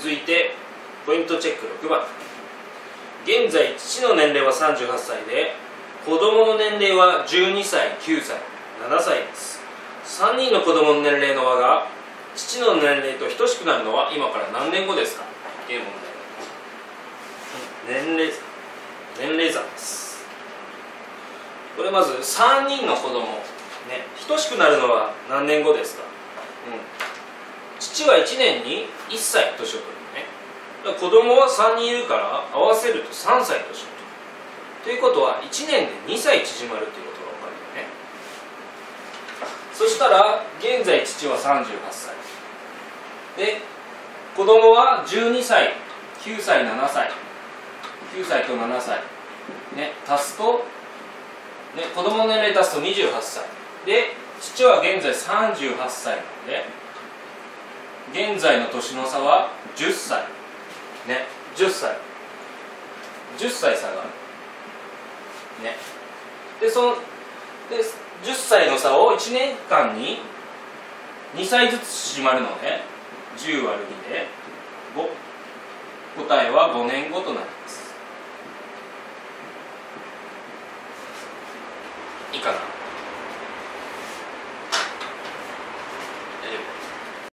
続いてポイントチェック6番。現在父の年齢は38歳で子供の年齢は12歳9歳7歳です。3人の子供の年齢の和が父の年齢と等しくなるのは今から何年後ですか？という問題年齢年齢差です。これまず3人の子供ね等しくなるのは何年後ですか、うん、父は1年に1歳年を取るのね。子供は3人いるから合わせると3歳年を取る。ということは1年で2歳縮まるということが分かるよね。そしたら現在父は38歳。で子供は12歳9歳7歳9歳と7歳。ね足すと、ね、子供の年齢足すと28歳。で父は現在38歳なので現在の年の差は10歳。ね10歳。10歳差がある。ね。でそので10歳の差を1年間に2歳ずつ縮まるので10割る2で。5答えは5年後となります。いいかな